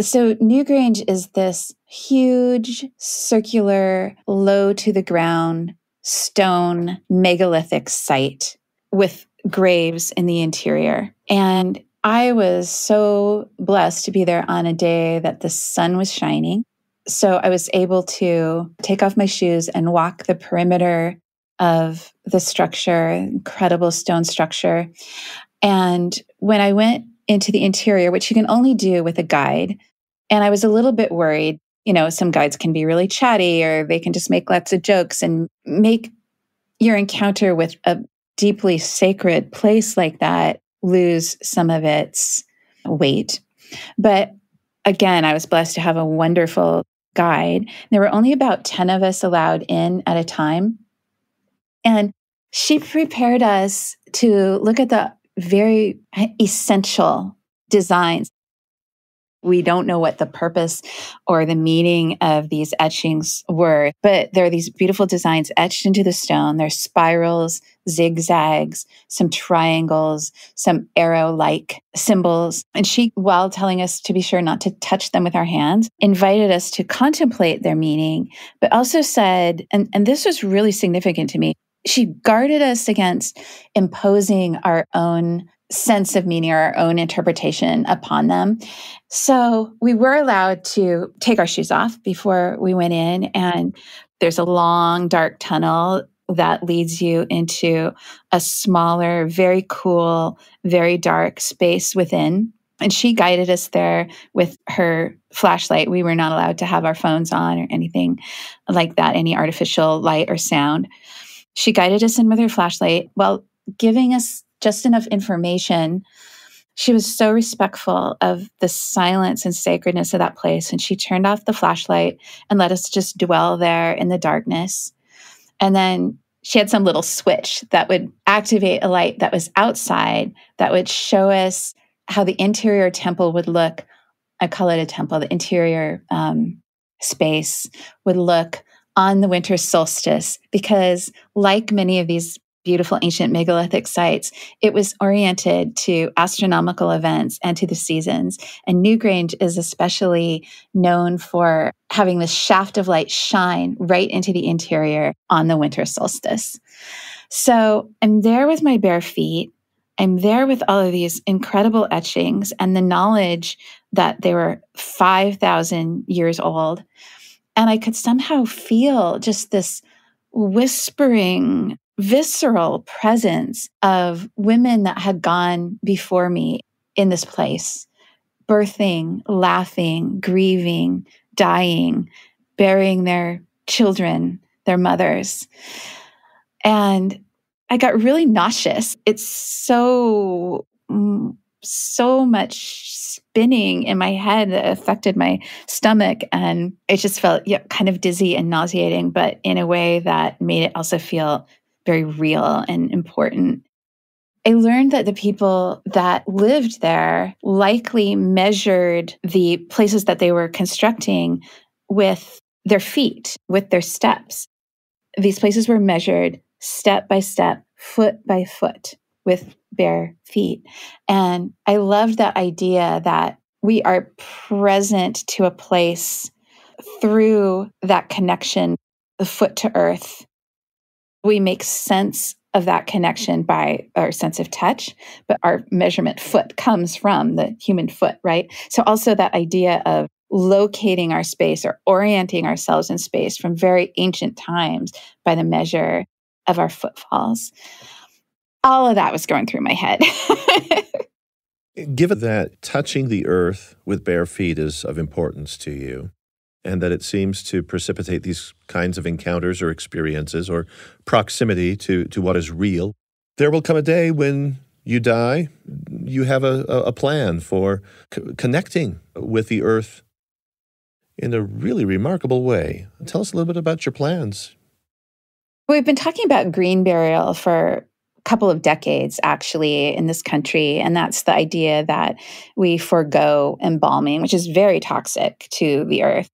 So, Newgrange is this huge, circular, low to the ground stone megalithic site with graves in the interior. And I was so blessed to be there on a day that the sun was shining. So I was able to take off my shoes and walk the perimeter of the structure, incredible stone structure. And when I went into the interior, which you can only do with a guide, and I was a little bit worried. You know, some guides can be really chatty or they can just make lots of jokes and make your encounter with a deeply sacred place like that lose some of its weight. But again, I was blessed to have a wonderful guide. There were only about 10 of us allowed in at a time. And she prepared us to look at the very eh, essential designs we don't know what the purpose or the meaning of these etchings were, but there are these beautiful designs etched into the stone. There's spirals, zigzags, some triangles, some arrow like symbols. And she, while telling us to be sure not to touch them with our hands, invited us to contemplate their meaning, but also said, and, and this was really significant to me, she guarded us against imposing our own sense of meaning or our own interpretation upon them. So we were allowed to take our shoes off before we went in. And there's a long, dark tunnel that leads you into a smaller, very cool, very dark space within. And she guided us there with her flashlight. We were not allowed to have our phones on or anything like that, any artificial light or sound. She guided us in with her flashlight while giving us just enough information. She was so respectful of the silence and sacredness of that place. And she turned off the flashlight and let us just dwell there in the darkness. And then she had some little switch that would activate a light that was outside that would show us how the interior temple would look. I call it a temple, the interior um, space would look on the winter solstice, because like many of these beautiful ancient megalithic sites, it was oriented to astronomical events and to the seasons. And Newgrange is especially known for having this shaft of light shine right into the interior on the winter solstice. So I'm there with my bare feet. I'm there with all of these incredible etchings and the knowledge that they were 5,000 years old. And I could somehow feel just this whispering visceral presence of women that had gone before me in this place, birthing, laughing, grieving, dying, burying their children, their mothers. And I got really nauseous. It's so, mm, so much spinning in my head that affected my stomach. And it just felt yeah, kind of dizzy and nauseating, but in a way that made it also feel very real and important. I learned that the people that lived there likely measured the places that they were constructing with their feet, with their steps. These places were measured step by step, foot by foot, with bare feet. And I loved that idea that we are present to a place through that connection, the foot to earth, we make sense of that connection by our sense of touch, but our measurement foot comes from the human foot, right? So, also that idea of locating our space or orienting ourselves in space from very ancient times by the measure of our footfalls. All of that was going through my head. Given that touching the earth with bare feet is of importance to you, and that it seems to precipitate these kinds of encounters or experiences or proximity to, to what is real. There will come a day when you die, you have a, a plan for connecting with the earth in a really remarkable way. Tell us a little bit about your plans. We've been talking about green burial for a couple of decades actually in this country and that's the idea that we forego embalming which is very toxic to the earth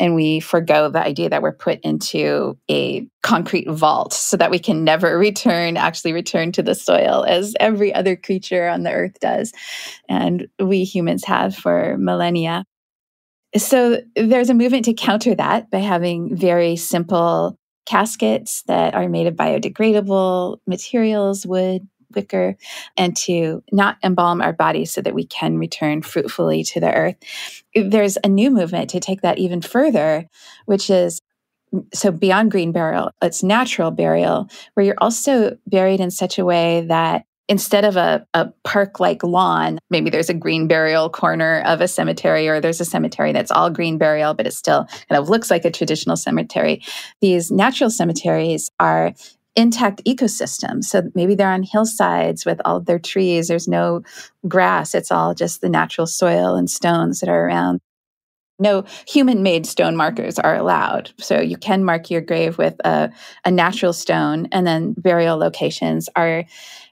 and we forego the idea that we're put into a concrete vault so that we can never return, actually return to the soil as every other creature on the earth does. And we humans have for millennia. So there's a movement to counter that by having very simple caskets that are made of biodegradable materials, wood, wicker and to not embalm our bodies so that we can return fruitfully to the earth. There's a new movement to take that even further, which is so beyond green burial, it's natural burial, where you're also buried in such a way that instead of a, a park like lawn, maybe there's a green burial corner of a cemetery, or there's a cemetery that's all green burial, but it still kind of looks like a traditional cemetery. These natural cemeteries are intact ecosystem. So maybe they're on hillsides with all their trees. There's no grass. It's all just the natural soil and stones that are around. No human made stone markers are allowed. So you can mark your grave with a, a natural stone, and then burial locations are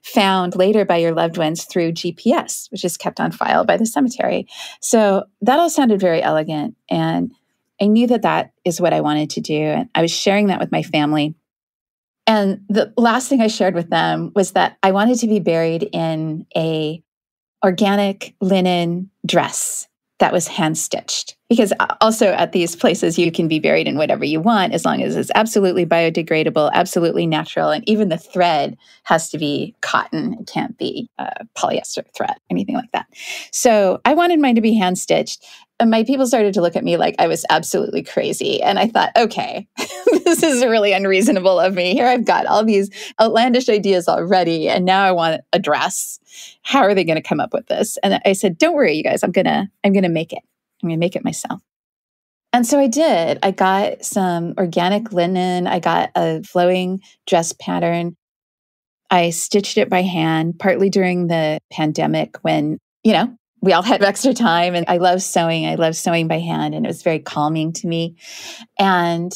found later by your loved ones through GPS, which is kept on file by the cemetery. So that all sounded very elegant. And I knew that that is what I wanted to do. And I was sharing that with my family and the last thing I shared with them was that I wanted to be buried in a organic linen dress that was hand stitched because uh, also at these places you can be buried in whatever you want as long as it's absolutely biodegradable absolutely natural and even the thread has to be cotton. It can't be polyester thread anything like that. So i wanted mine to be hand stitched and my people started to look at me like i was absolutely crazy and i thought okay this is really unreasonable of me. Here i've got all these outlandish ideas already and now i want a dress. How are they going to come up with this? And i said don't worry you guys. I'm gonna i'm gonna make it I'm going to make it myself. And so I did. I got some organic linen. I got a flowing dress pattern. I stitched it by hand, partly during the pandemic when, you know, we all had extra time. And I love sewing. I love sewing by hand. And it was very calming to me. And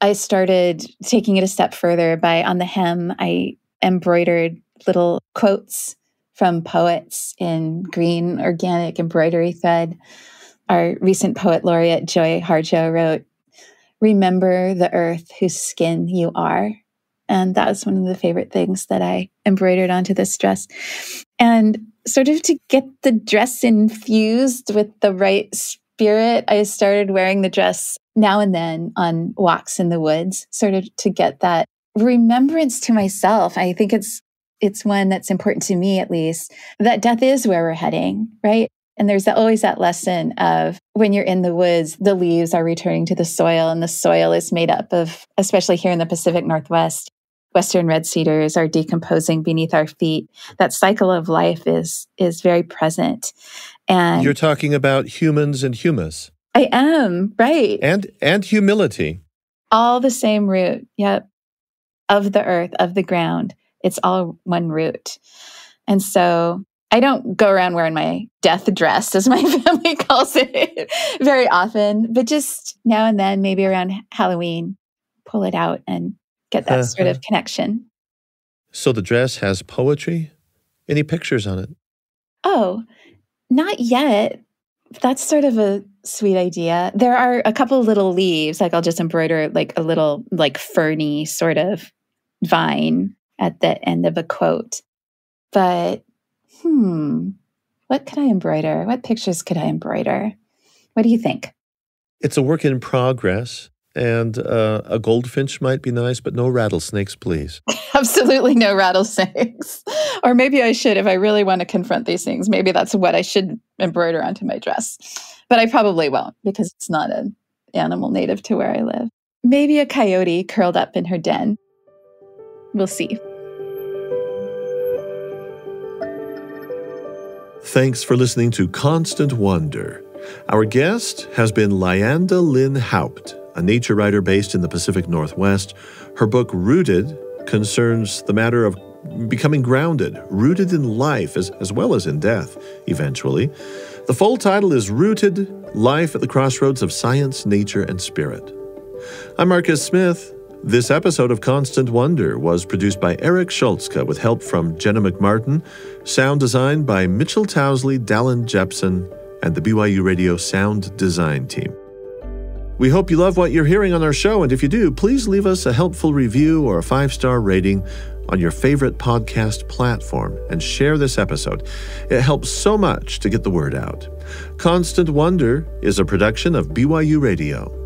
I started taking it a step further by on the hem, I embroidered little quotes from poets in green organic embroidery thread our recent poet laureate Joy Harjo wrote, Remember the earth whose skin you are. And that was one of the favorite things that I embroidered onto this dress. And sort of to get the dress infused with the right spirit, I started wearing the dress now and then on walks in the woods, sort of to get that remembrance to myself. I think it's it's one that's important to me at least that death is where we're heading, right? And there's always that lesson of when you're in the woods, the leaves are returning to the soil, and the soil is made up of, especially here in the Pacific Northwest, Western red cedars are decomposing beneath our feet. That cycle of life is is very present. And you're talking about humans and humus. I am, right. And and humility. All the same root, yep. Of the earth, of the ground. It's all one root. And so I don't go around wearing my death dress, as my family calls it, very often, but just now and then, maybe around Halloween, pull it out and get that uh, sort of uh-huh. connection. So the dress has poetry? Any pictures on it? Oh, not yet. That's sort of a sweet idea. There are a couple little leaves, like I'll just embroider like a little, like ferny sort of vine at the end of a quote. But hmm, what could I embroider? What pictures could I embroider? What do you think? It's a work in progress. And uh, a goldfinch might be nice, but no rattlesnakes, please. Absolutely no rattlesnakes. or maybe I should, if I really want to confront these things, maybe that's what I should embroider onto my dress. But I probably won't because it's not an animal native to where I live. Maybe a coyote curled up in her den. We'll see. Thanks for listening to Constant Wonder. Our guest has been Lyanda Lynn Haupt, a nature writer based in the Pacific Northwest. Her book, Rooted, concerns the matter of becoming grounded, rooted in life as, as well as in death, eventually. The full title is Rooted Life at the Crossroads of Science, Nature, and Spirit. I'm Marcus Smith. This episode of Constant Wonder was produced by Eric Schultzka with help from Jenna McMartin, sound design by Mitchell Towsley, Dallin Jepson, and the BYU Radio sound design team. We hope you love what you're hearing on our show, and if you do, please leave us a helpful review or a five star rating on your favorite podcast platform and share this episode. It helps so much to get the word out. Constant Wonder is a production of BYU Radio.